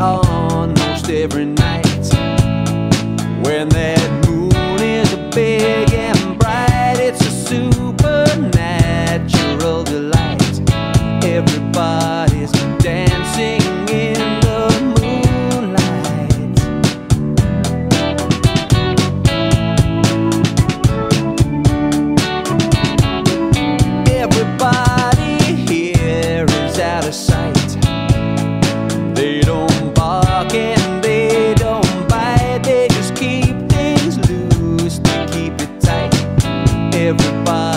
almost every night. everybody.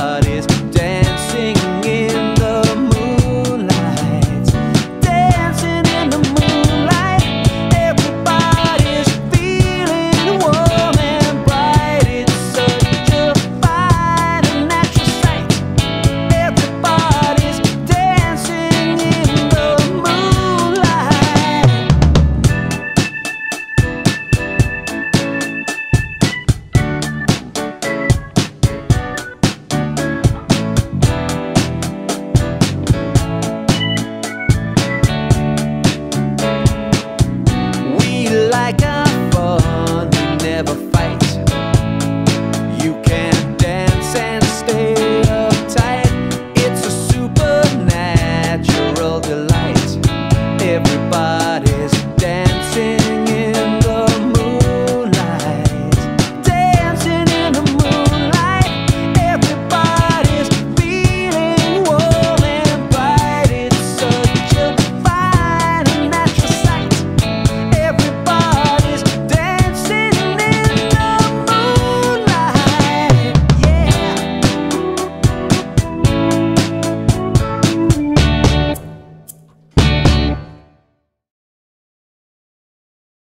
everybody's dancing.